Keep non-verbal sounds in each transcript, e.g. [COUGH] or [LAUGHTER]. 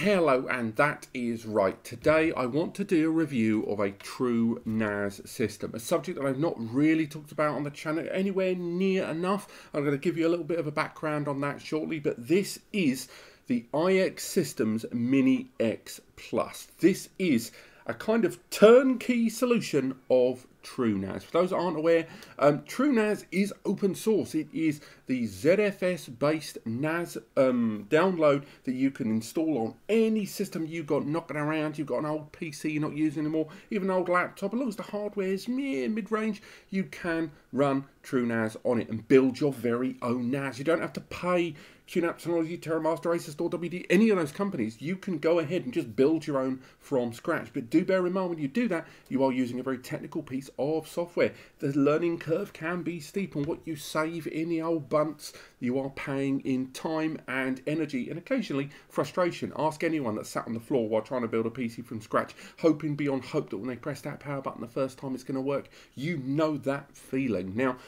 Hello, and that is right. Today I want to do a review of a TrueNAS system, a subject that I've not really talked about on the channel anywhere near enough. I'm going to give you a little bit of a background on that shortly, but this is the iXsystems Mini X Plus. This is a kind of turnkey solution of TrueNAS. For those aren't aware, um, TrueNAS is open source. It is the ZFS based NAS um, download that you can install on any system you've got knocking around. You've got an old PC you're not using anymore, even an old laptop. As long as the hardware is near mid range, you can run TrueNAS on it and build your very own NAS. You don't have to pay QNAP Synology, TerraMaster, Store, WD, any of those companies, you can go ahead and just build your own from scratch. But do bear in mind when you do that, you are using a very technical piece of software. The learning curve can be steep, and what you save in the old bunts, you are paying in time and energy, and occasionally frustration. Ask anyone that sat on the floor while trying to build a PC from scratch, hoping beyond hope that when they press that power button the first time it's going to work. You know that feeling. Now,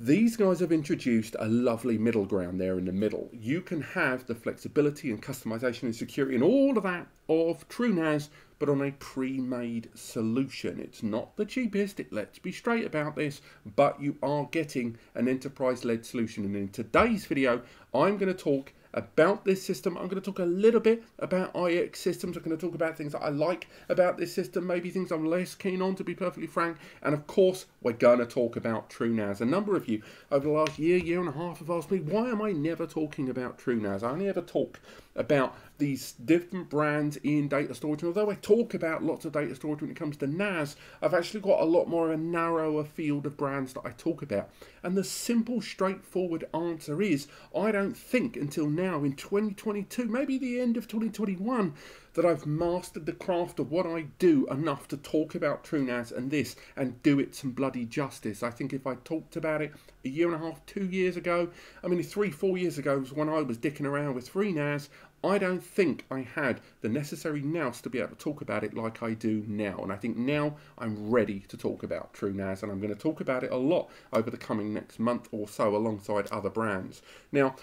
these guys have introduced a lovely middle ground there in the middle. You can have the flexibility and customization and security and all of that of TrueNAS, but on a pre-made solution. It's not the cheapest, it, let's be straight about this, but you are getting an enterprise-led solution. And in today's video, I'm going to talk about this system. I'm going to talk a little bit about iXsystems. I'm going to talk about things that I like about this system, maybe things I'm less keen on, to be perfectly frank. And of course, we're going to talk about TrueNAS. A number of you over the last year, year and a half have asked me, why am I never talking about TrueNAS? I only ever talk about these different brands in data storage. And although I talk about lots of data storage when it comes to NAS, I've actually got a lot more of a narrower field of brands that I talk about. And the simple, straightforward answer is I don't think until now in 2022, maybe the end of 2021, that I've mastered the craft of what I do enough to talk about TrueNAS and this and do it some bloody justice. I think if I talked about it a year and a half, two years ago, I mean, three, four years ago was when I was dicking around with FreeNAS, I don't think I had the necessary nous to be able to talk about it like I do now. And I think now I'm ready to talk about True TrueNAS, and I'm going to talk about it a lot over the coming next month or so alongside other brands. Now,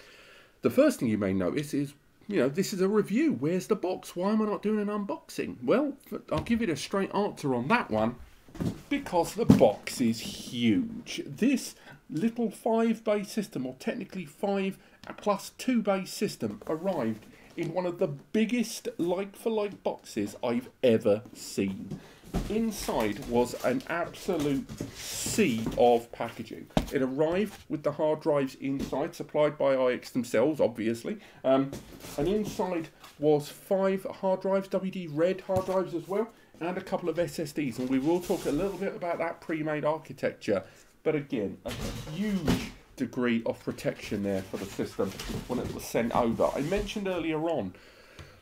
the first thing you may notice is you know, this is a review. Where's the box? Why am I not doing an unboxing? Well, I'll give you a straight answer on that one. Because the box is huge. This little five bay system, or technically five plus two bay system, arrived in one of the biggest like for like boxes I've ever seen. Inside was an absolute sea of packaging. It arrived with the hard drives inside, supplied by IX themselves, obviously. Um, and inside was five hard drives, WD Red hard drives as well, and a couple of SSDs. And we will talk a little bit about that pre-made architecture. But again, a huge degree of protection there for the system when it was sent over. I mentioned earlier on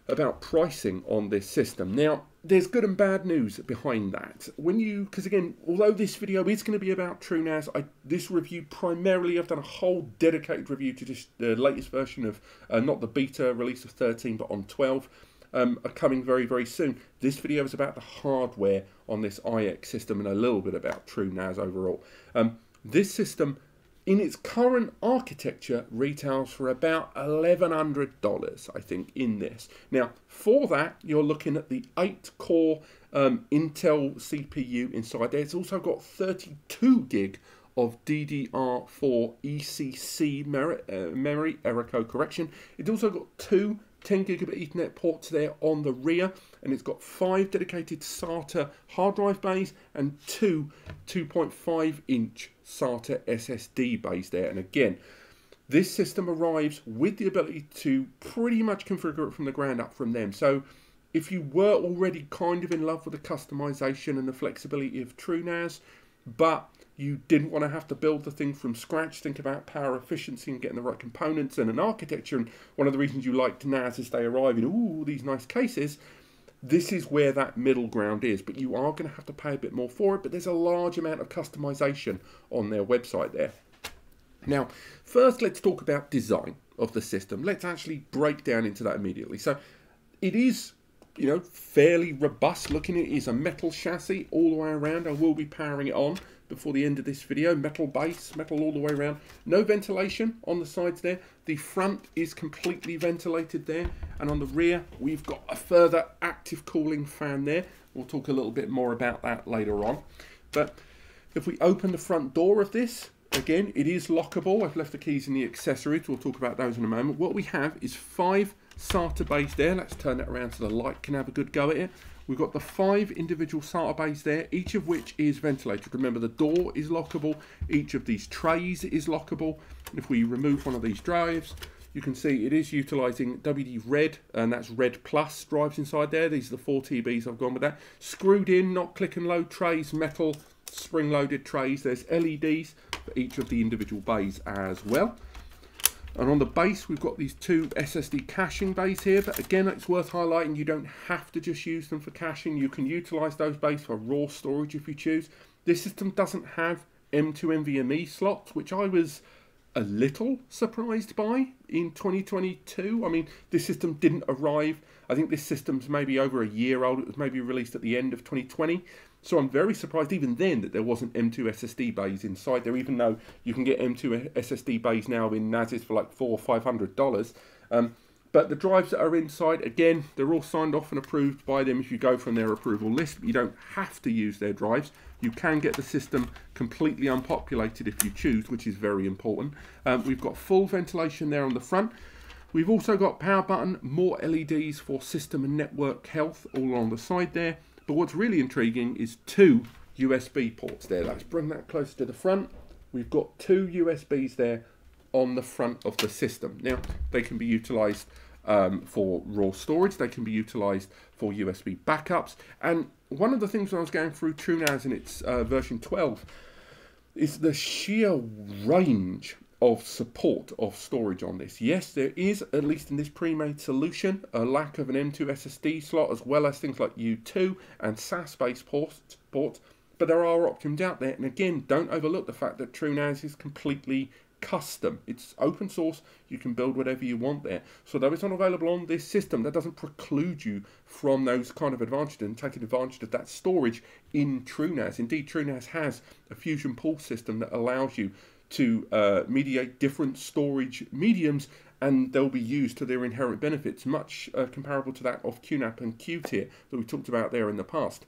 about pricing on this system. Now, there's good and bad news behind that. When you, because again, although this video is going to be about TrueNAS, I, this review primarily, I've done a whole dedicated review to just the latest version of, uh, not the beta release of 13, but on 12. Um, are coming very, very soon. This video is about the hardware on this IX system and a little bit about TrueNAS overall. Um, this system in its current architecture retails for about $1,100, I think, in this. Now, for that, you're looking at the 8 core um, Intel CPU inside there. It's also got 32 gig of DDR4 ECC memory, uh, memory error code correction. It's also got two 10 gigabit Ethernet ports there on the rear, and it's got five dedicated SATA hard drive bays and two 2.5 inch SATA SSD bays there. And again, this system arrives with the ability to pretty much configure it from the ground up from them. So if you were already kind of in love with the customization and the flexibility of TrueNAS, but you didn't want to have to build the thing from scratch, think about power efficiency and getting the right components and an architecture. And one of the reasons you liked NAS is they arrive in all these nice cases. This is where that middle ground is, but you are going to have to pay a bit more for it. But there's a large amount of customization on their website there. Now, first, let's talk about design of the system. Let's actually break down into that immediately. So, it is you know, fairly robust looking. It is a metal chassis all the way around. I will be powering it on before the end of this video. Metal base, metal all the way around. No ventilation on the sides there. The front is completely ventilated there. And on the rear, we've got a further active cooling fan there. We'll talk a little bit more about that later on. But if we open the front door of this, again, it is lockable. I've left the keys in the accessories. We'll talk about those in a moment. What we have is five SATA bays there. Let's turn that around so the light can have a good go at it. We've got the five individual SATA bays there, each of which is ventilated. Remember, the door is lockable. Each of these trays is lockable. If we remove one of these drives, you can see it is utilising WD Red, and that's Red Plus drives inside there. These are the four TBs I've gone with that. Screwed in, not click and load trays, metal spring-loaded trays. There's LEDs for each of the individual bays as well. And on the base, we've got these two SSD caching bays here, but again, it's worth highlighting, you don't have to just use them for caching. You can utilize those bays for raw storage if you choose. This system doesn't have M2 NVMe slots, which I was a little surprised by in 2022. I mean, this system didn't arrive. I think this system's maybe over a year old. It was maybe released at the end of 2020. So I'm very surprised even then that there wasn't M2 SSD bays inside there, even though you can get M2 SSD bays now in NASes for like four or five hundred dollars. Um, but the drives that are inside, again, they're all signed off and approved by them if you go from their approval list. You don't have to use their drives. You can get the system completely unpopulated if you choose, which is very important. Um, we've got full ventilation there on the front. We've also got power button, more LEDs for system and network health all on the side there. But what's really intriguing is two USB ports there. Let's bring that closer to the front. We've got two USBs there on the front of the system. Now, they can be utilized um, for raw storage. They can be utilized for USB backups. And one of the things when I was going through TrueNAS in its uh, version 12 is the sheer range of support of storage on this. Yes, there is, at least in this pre-made solution, a lack of an M2 SSD slot as well as things like U2 and SAS-based ports, ports, but there are options out there. And again, don't overlook the fact that TrueNAS is completely custom. It's open source. You can build whatever you want there. So though it's not available on this system, that doesn't preclude you from those kind of advantages and taking advantage of that storage in TrueNAS. Indeed, TrueNAS has a Fusion Pools system that allows you to uh, mediate different storage mediums and they'll be used to their inherent benefits, much uh, comparable to that of QNAP and Qtier that we talked about there in the past.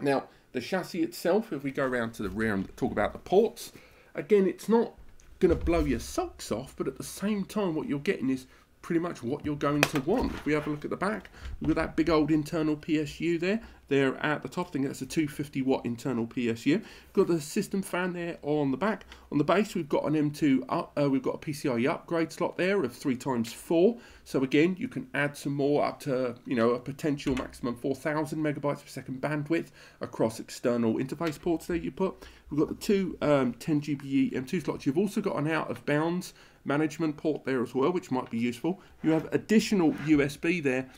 Now, the chassis itself, if we go around to the rear and talk about the ports, again, it's not going to blow your socks off, but at the same time, what you're getting is pretty much what you're going to want. If we have a look at the back, we've got that big old internal PSU there. There at the top, I think that's a 250 watt internal PSU. Got the system fan there on the back. On the base, we've got an M2 up, uh, we've got a PCIe upgrade slot there of three times four. So again, you can add some more up to, you know, a potential maximum 4,000 megabytes per second bandwidth across external interface ports there you put. We've got the two um, 10 GBE M2 slots. You've also got an out of bounds management port there as well, which might be useful. You have additional USB there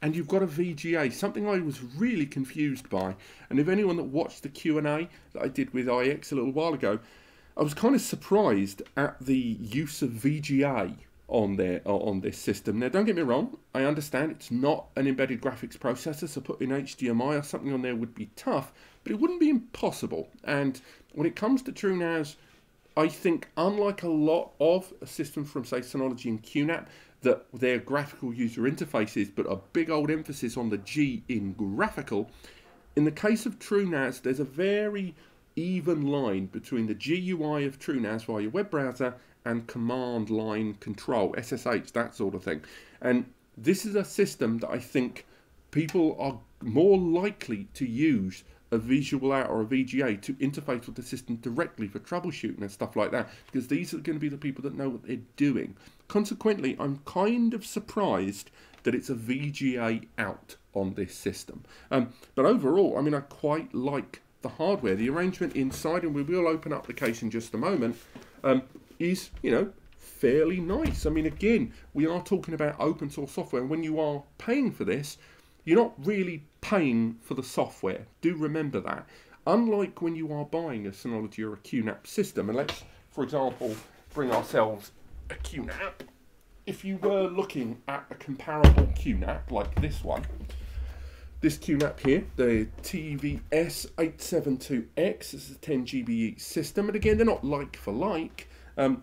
and you've got a VGA, something I was really confused by. And if anyone that watched the Q&A that I did with IX a little while ago, I was kind of surprised at the use of VGA on there uh, on this system. Now, don't get me wrong, I understand it's not an embedded graphics processor, so putting HDMI or something on there would be tough, but it wouldn't be impossible. And when it comes to TrueNAS, I think unlike a lot of systems from say Synology and QNAP, that their graphical user interfaces, but a big old emphasis on the G in graphical. In the case of TrueNAS, there's a very even line between the GUI of TrueNAS via your web browser and command line control, SSH, that sort of thing. And this is a system that I think people are more likely to use a visual out or a VGA to interface with the system directly for troubleshooting and stuff like that because these are going to be the people that know what they're doing. Consequently, I'm kind of surprised that it's a VGA out on this system. Um, but overall, I mean, I quite like the hardware. The arrangement inside, and we will open up the case in just a moment, um, is, you know, fairly nice. I mean, again, we are talking about open source software, and when you are paying for this, you're not really paying for the software. Do remember that. Unlike when you are buying a Synology or a QNAP system, and let's, for example, bring ourselves a QNAP, if you were looking at a comparable QNAP like this one, This QNAP here, the TVS872X, this is a 10 GBE system, and again, they're not like for like, um,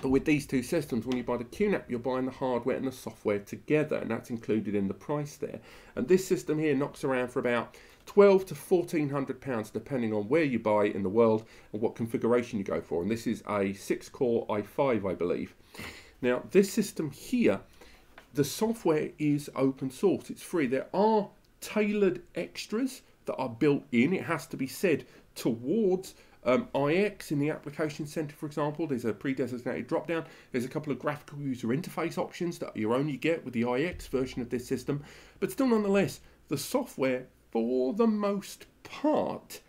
but with these two systems, when you buy the QNAP, you're buying the hardware and the software together, and that's included in the price there. And this system here knocks around for about 12 to 1400 pounds depending on where you buy in the world and what configuration you go for. And this is a 6 core i5 I believe. Now this system here the software is open source. It's free. There are tailored extras that are built in, it has to be said, towards um, IX in the application center, for example, there's a pre-designated drop-down. There's a couple of graphical user interface options that you only get with the IX version of this system. But still, nonetheless, the software, for the most part,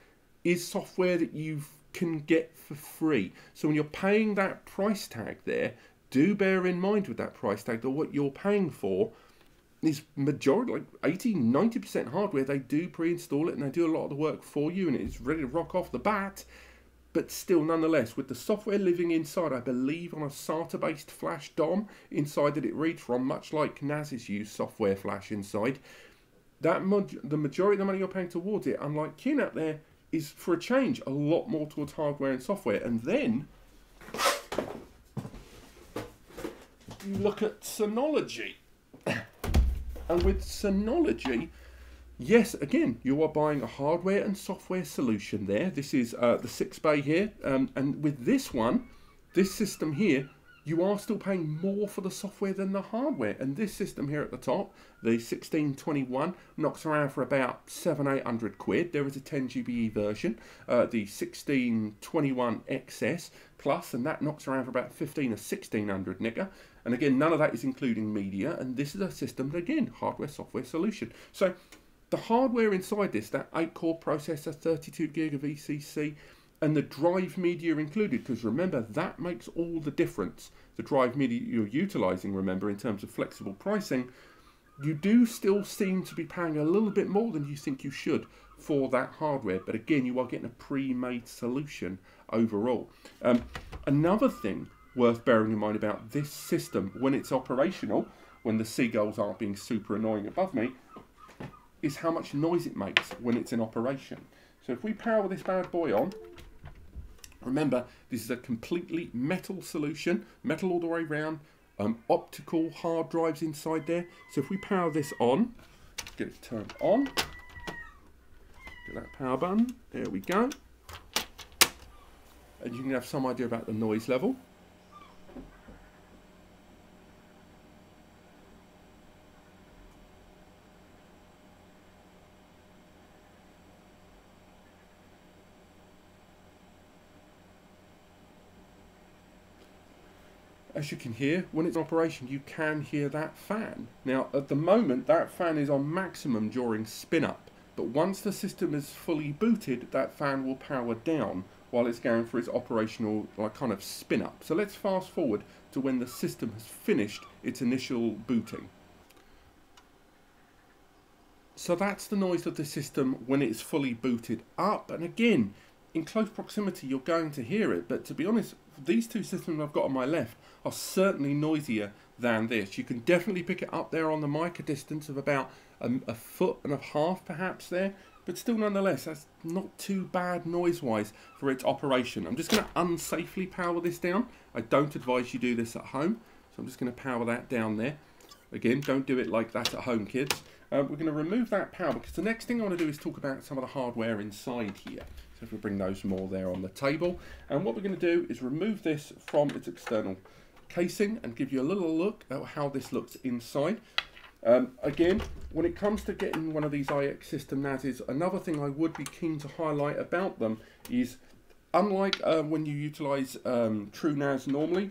is software that you can get for free. So when you're paying that price tag there, do bear in mind with that price tag that what you're paying for is majority like 80 90% hardware. They do pre-install it and they do a lot of the work for you and it's ready to rock off the bat. But still nonetheless with the software living inside i believe on a sata based flash dom inside that it reads from much like nas's used software flash inside that the majority of the money you're paying towards it unlike qnap there is for a change a lot more towards hardware and software. And then you look at synology and with Synology, yes, again, you are buying a hardware and software solution there. This is uh, the 6 bay here. Um, and with this one, this system here, you are still paying more for the software than the hardware. And this system here at the top, the 1621, knocks around for about seven, eight hundred quid. There is a 10 GBE version, uh, the 1621 XS Plus, and that knocks around for about 15 or 1600 nicker. And again, none of that is including media. And this is a system, again, hardware software solution. So the hardware inside this, that 8 core processor, 32 gig of ECC, and the drive media included, because remember, that makes all the difference. The drive media you're utilizing, remember, in terms of flexible pricing, you do still seem to be paying a little bit more than you think you should for that hardware. But again, you are getting a pre-made solution overall. Um, another thing worth bearing in mind about this system when it's operational, when the seagulls aren't being super annoying above me, is how much noise it makes when it's in operation. So if we power this bad boy on, remember this is a completely metal solution, metal all the way around, um, optical hard drives inside there. So if we power this on, get it turned on, get that power button, there we go. And you can have some idea about the noise level. As you can hear, when it's in operation, you can hear that fan. Now, at the moment, that fan is on maximum during spin up, but once the system is fully booted, that fan will power down while it's going for its operational like kind of spin up. So let's fast forward to when the system has finished its initial booting. So that's the noise of the system when it's fully booted up. And again, in close proximity, you're going to hear it. But to be honest, these two systems I've got on my left are certainly noisier than this. You can definitely pick it up there on the mic, a distance of about a, a foot and a half perhaps there, but still nonetheless, that's not too bad noise-wise for its operation. I'm just going to unsafely power this down. I don't advise you do this at home, so I'm just going to power that down there. Again, don't do it like that at home, kids. Uh, we're going to remove that power because the next thing I want to do is talk about some of the hardware inside here. So if we bring those more there on the table. And what we're going to do is remove this from its external casing and give you a little look at how this looks inside. Um, again, when it comes to getting one of these IX system NASs, another thing I would be keen to highlight about them is, unlike uh, when you utilize um, TrueNAS normally,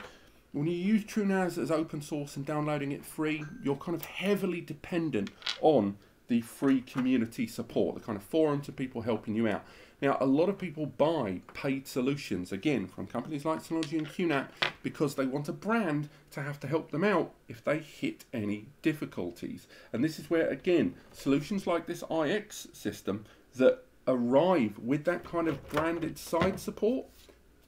when you use TrueNAS as open source and downloading it free, you're kind of heavily dependent on the free community support, the kind of forums of people helping you out. Now, a lot of people buy paid solutions, again, from companies like Synology and QNAP, because they want a brand to have to help them out if they hit any difficulties. And this is where, again, solutions like this IX system that arrive with that kind of branded side support,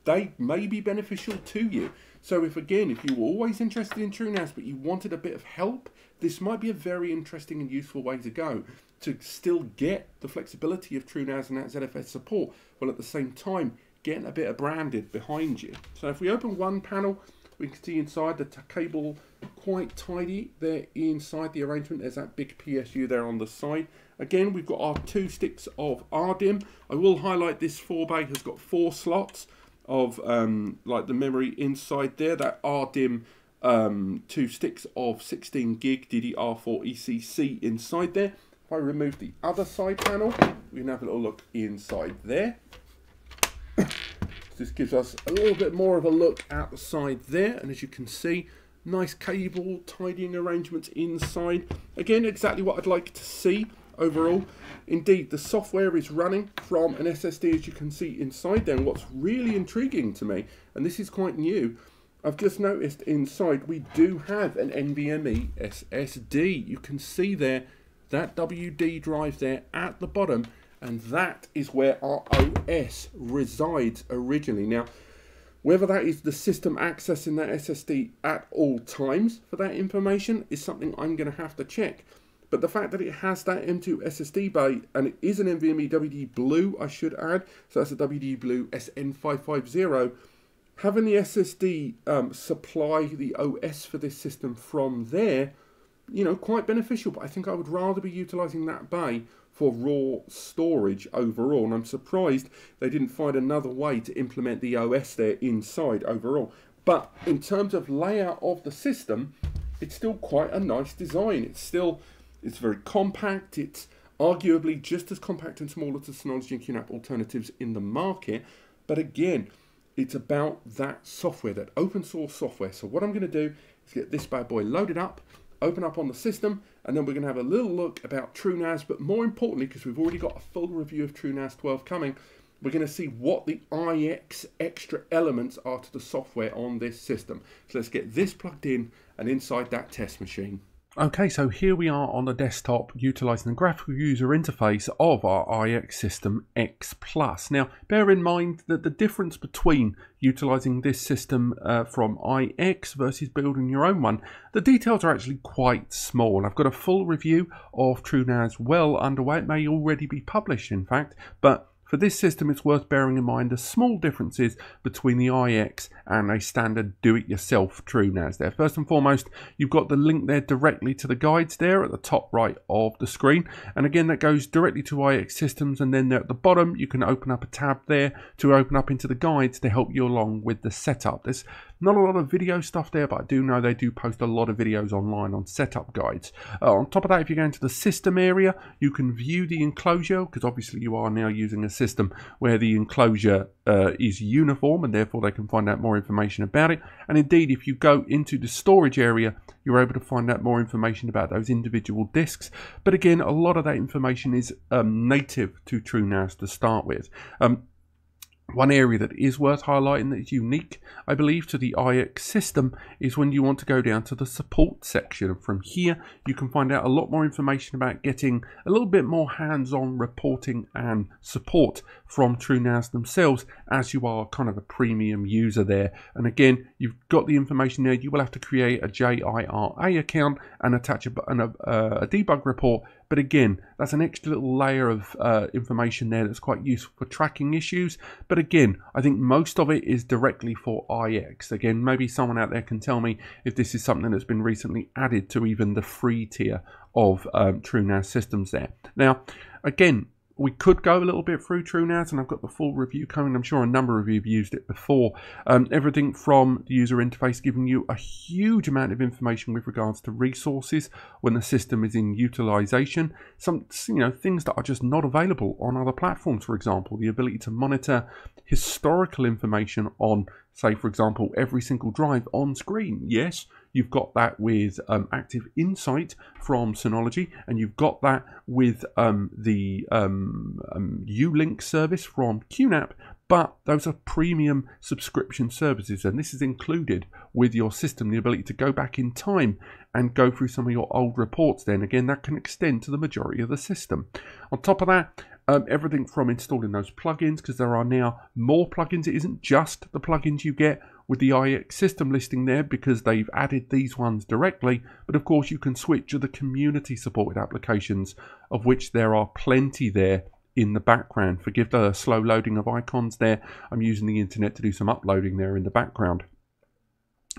they may be beneficial to you. So if, again, if you were always interested in TrueNAS, but you wanted a bit of help, this might be a very interesting and useful way to go. to still get the flexibility of TrueNAS and that ZFS support, while at the same time getting a bit of branded behind you. So if we open one panel, we can see inside the cable quite tidy there inside the arrangement. There's that big PSU there on the side. Again, we've got our two sticks of RDIMM. I will highlight this 4 bay has got four slots of um, like the memory inside there. That RDIMM um, two sticks of 16 gig DDR4 ECC inside there. If I remove the other side panel, we can have a little look inside there. [COUGHS] this gives us a little bit more of a look at the side there. And as you can see, nice cable tidying arrangements inside. Again, exactly what I'd like to see overall. Indeed, the software is running from an SSD as you can see inside there. And what's really intriguing to me, and this is quite new, I've just noticed inside we do have an NVMe SSD. You can see there that WD drive there at the bottom and that is where our OS resides originally. Now, whether that is the system accessing that SSD at all times for that information is something I'm going to have to check. But the fact that it has that M2 SSD bay and it is an NVMe WD Blue, I should add, so that's a WD Blue SN550, having the SSD um, supply the OS for this system from there, you know, quite beneficial. But I think I would rather be utilizing that bay for raw storage overall. And I'm surprised they didn't find another way to implement the OS there inside overall. But in terms of layout of the system, it's still quite a nice design. It's still it's very compact. It's arguably just as compact and small as the Synology and QNAP alternatives in the market. But again, it's about that software, that open source software. So what I'm going to do is get this bad boy loaded up, open up on the system, and then we're going to have a little look about TrueNAS. But more importantly, because we've already got a full review of TrueNAS 12 coming, we're going to see what the IX extra elements are to the software on this system. So let's get this plugged in and inside that test machine. Okay, so here we are on the desktop utilizing the graphical user interface of our IX system X Plus. Now, bear in mind that the difference between utilizing this system uh, from IX versus building your own one, the details are actually quite small. I've got a full review of TrueNAS well underway. It may already be published, in fact, but for this system, it's worth bearing in mind the small differences between the IX and a standard do-it-yourself TrueNAS there. First and foremost, you've got the link there directly to the guides there at the top right of the screen. And again, that goes directly to iXsystems. And then there at the bottom, you can open up a tab there to open up into the guides to help you along with the setup. There's not a lot of video stuff there, but I do know they do post a lot of videos online on setup guides. Uh, on top of that, if you go into the system area, you can view the enclosure, because obviously you are now using a system where the enclosure uh, is uniform, and therefore they can find out more information about it. And indeed, if you go into the storage area, you're able to find out more information about those individual disks. But again, a lot of that information is um, native to TrueNAS to start with. Um, one area that is worth highlighting that is unique, I believe, to the IX system is when you want to go down to the support section. From here, you can find out a lot more information about getting a little bit more hands-on reporting and support from TrueNAS themselves as you are kind of a premium user there. And again, you've got the information there. You will have to create a JIRA account and attach a, a, a debug report but again, that's an extra little layer of uh, information there that's quite useful for tracking issues. But again, I think most of it is directly for IX. Again, maybe someone out there can tell me if this is something that's been recently added to even the free tier of um, TrueNAS systems there. Now, again, we could go a little bit through TrueNAS, and I've got the full review coming. I'm sure a number of you have used it before. Um, everything from the user interface giving you a huge amount of information with regards to resources when the system is in utilization. Some you know things that are just not available on other platforms. For example, the ability to monitor historical information on, say, for example, every single drive on screen. Yes You've got that with um, Active Insight from Synology, and you've got that with um, the um, um service from QNAP. But those are premium subscription services, and this is included with your system the ability to go back in time and go through some of your old reports. Then again, that can extend to the majority of the system. On top of that, um, everything from installing those plugins because there are now more plugins. It isn't just the plugins you get with the IX system listing there because they've added these ones directly. But of course, you can switch to the community supported applications, of which there are plenty there in the background. Forgive the slow loading of icons there. I'm using the internet to do some uploading there in the background.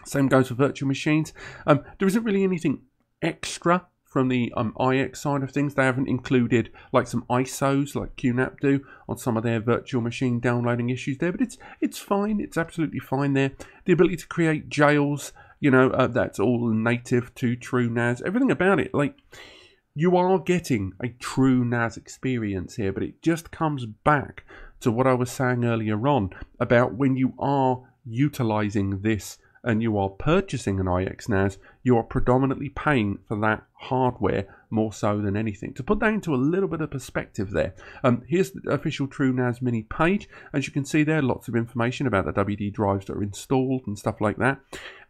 Same goes for virtual machines. Um, there isn't really anything extra from the um, IX side of things. They haven't included like some ISOs like QNAP do on some of their virtual machine downloading issues there, but it's it's fine. It's absolutely fine there. The ability to create jails, you know, uh, that's all native to TrueNAS. Everything about it, like you are getting a true NAS experience here, but it just comes back to what I was saying earlier on about when you are utilizing this and you are purchasing an IX NAS, you are predominantly paying for that hardware more so than anything. To put that into a little bit of perspective there, um, here's the official TrueNAS Mini page. As you can see there, lots of information about the WD drives that are installed and stuff like that.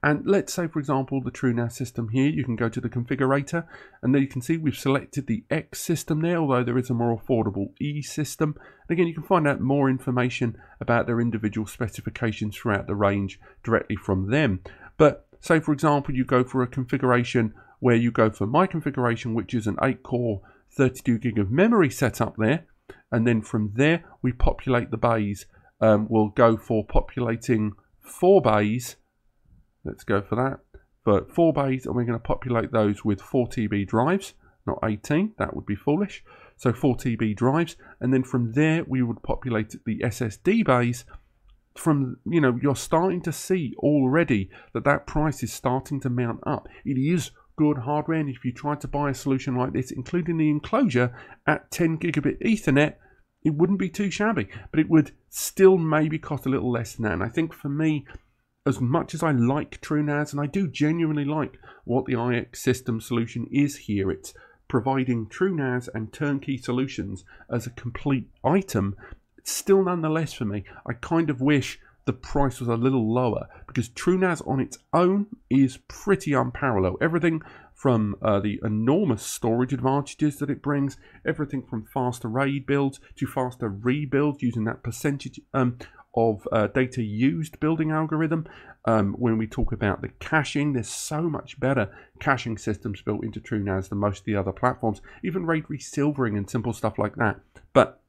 And let's say, for example, the TrueNAS system here, you can go to the configurator, and there you can see we've selected the X system there, although there is a more affordable E system. And again, you can find out more information about their individual specifications throughout the range directly from them. But say, for example, you go for a configuration where you go for my configuration, which is an 8 core 32 gig of memory setup there. And then from there, we populate the bays. Um, we'll go for populating four bays. Let's go for that. For four bays, and we're going to populate those with 4 TB drives, not 18. That would be foolish. So 4 TB drives. And then from there, we would populate the SSD bays from you know you're starting to see already that that price is starting to mount up it is good hardware. And if you tried to buy a solution like this, including the enclosure at 10 gigabit Ethernet, it wouldn't be too shabby, but it would still maybe cost a little less than that. And I think for me, as much as I like TrueNAS, and I do genuinely like what the IX system solution is here, it's providing TrueNAS and turnkey solutions as a complete item. Still nonetheless for me, I kind of wish the price was a little lower because TrueNAS on its own is pretty unparalleled. Everything from uh, the enormous storage advantages that it brings, everything from faster RAID builds to faster rebuilds using that percentage um, of uh, data used building algorithm. Um, when we talk about the caching, there's so much better caching systems built into TrueNAS than most of the other platforms, even RAID resilvering and simple stuff like that. But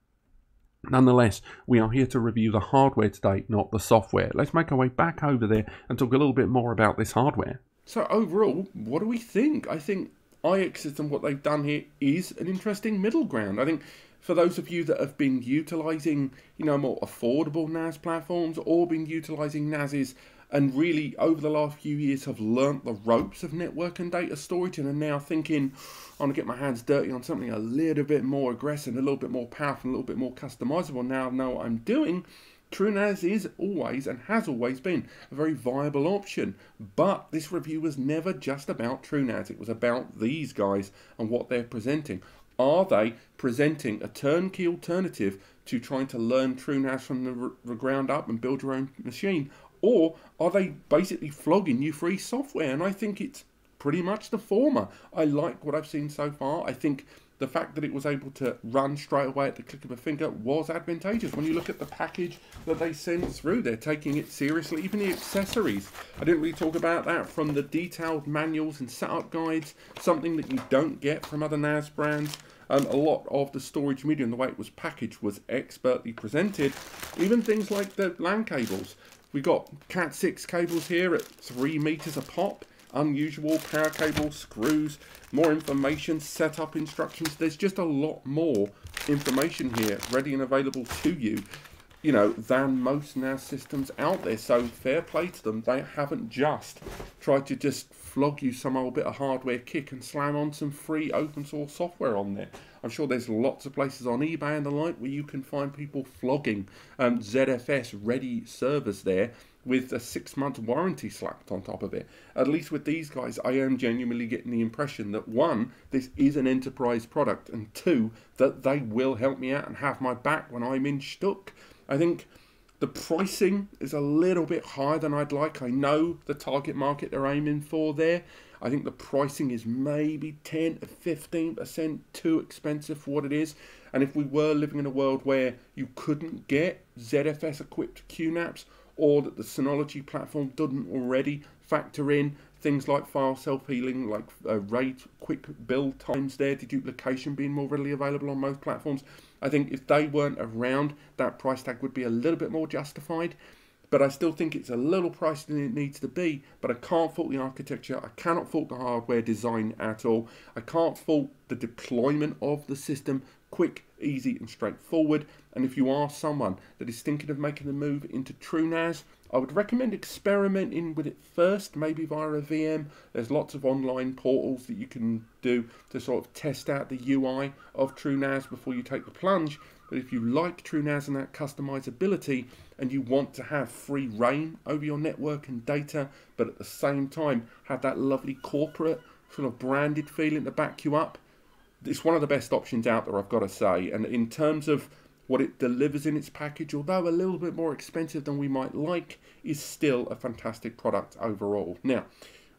Nonetheless, we are here to review the hardware today, not the software. Let's make our way back over there and talk a little bit more about this hardware. So overall, what do we think? I think IX and what they've done here is an interesting middle ground. I think for those of you that have been utilizing, you know, more affordable NAS platforms or been utilizing NASs and really over the last few years have learnt the ropes of network and data storage and are now thinking I want to get my hands dirty on something a little bit more aggressive, a little bit more powerful, a little bit more customizable now I know what I'm doing. TrueNAS is always and has always been a very viable option. But this review was never just about TrueNAS. It was about these guys and what they're presenting. Are they presenting a turnkey alternative to trying to learn TrueNAS from the, the ground up and build your own machine? Or are they basically flogging you free software? And I think it's pretty much the former. I like what I've seen so far. I think the fact that it was able to run straight away at the click of a finger was advantageous. When you look at the package that they send through, they're taking it seriously. Even the accessories. I didn't really talk about that from the detailed manuals and setup guides, something that you don't get from other NAS brands. Um, a lot of the storage media and the way it was packaged was expertly presented. Even things like the LAN cables. We got Cat 6 cables here at 3 meters a pop. Unusual power cable, screws, more information, setup instructions. There's just a lot more information here ready and available to you, you know, than most NAS systems out there. So fair play to them. They haven't just tried to just flog you some old bit of hardware kick and slam on some free open source software on there. I'm sure there's lots of places on eBay and the like where you can find people flogging um, ZFS ready servers there with a six month warranty slapped on top of it. At least with these guys, I am genuinely getting the impression that one, this is an enterprise product, and two, that they will help me out and have my back when I'm in stuck. I think the pricing is a little bit higher than I'd like. I know the target market they're aiming for there. I think the pricing is maybe 10 to 15% too expensive for what it is. And if we were living in a world where you couldn't get ZFS equipped QNAPs, or that the Synology platform doesn't already factor in things like file self-healing, like uh, RAID quick build times there, deduplication being more readily available on most platforms. I think if they weren't around, that price tag would be a little bit more justified. But I still think it's a little pricier than it needs to be. But I can't fault the architecture. I cannot fault the hardware design at all. I can't fault the deployment of the system. Quick, easy, and straightforward. And if you are someone that is thinking of making the move into TrueNAS, I would recommend experimenting with it first, maybe via a VM. There's lots of online portals that you can do to sort of test out the UI of TrueNAS before you take the plunge. But if you like TrueNAS and that customizability and you want to have free reign over your network and data, but at the same time have that lovely corporate sort of branded feeling to back you up, it's one of the best options out there, I've got to say. And in terms of what it delivers in its package, although a little bit more expensive than we might like, is still a fantastic product overall. Now,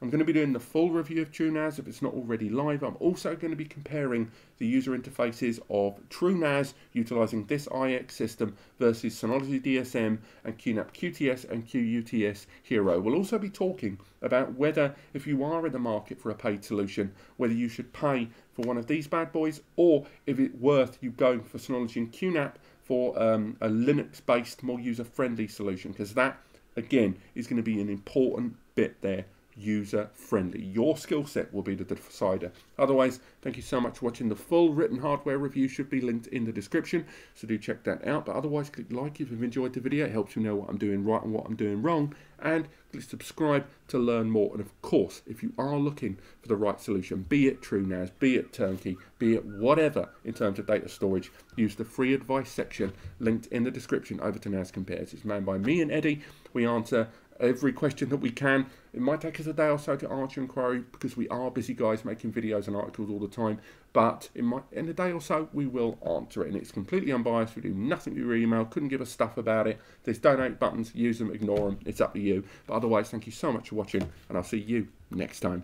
I'm going to be doing the full review of TrueNAS if it's not already live. I'm also going to be comparing the user interfaces of TrueNAS utilizing this IX system versus Synology DSM and QNAP QTS and QUTS Hero. We'll also be talking about whether, if you are in the market for a paid solution, whether you should pay for one of these bad boys or if it's worth you going for Synology and QNAP for um, a Linux-based, more user-friendly solution because that, again, is going to be an important bit there user friendly. Your skill set will be the decider. Otherwise, thank you so much for watching. The full written hardware review should be linked in the description, so do check that out. But otherwise, click like if you've enjoyed the video. It helps me know what I'm doing right and what I'm doing wrong. And click subscribe to learn more. And of course, if you are looking for the right solution, be it TrueNAS, be it Turnkey, be it whatever in terms of data storage, use the free advice section linked in the description over to NASCompares. It's manned by me and Eddie. We answer every question that we can. It might take us a day or so to answer inquiry because we are busy guys making videos and articles all the time. But in, my, in a day or so, we will answer it. And it's completely unbiased. We do nothing to your email. Couldn't give a stuff about it. There's donate buttons. Use them, ignore them. It's up to you. But otherwise, thank you so much for watching. And I'll see you next time.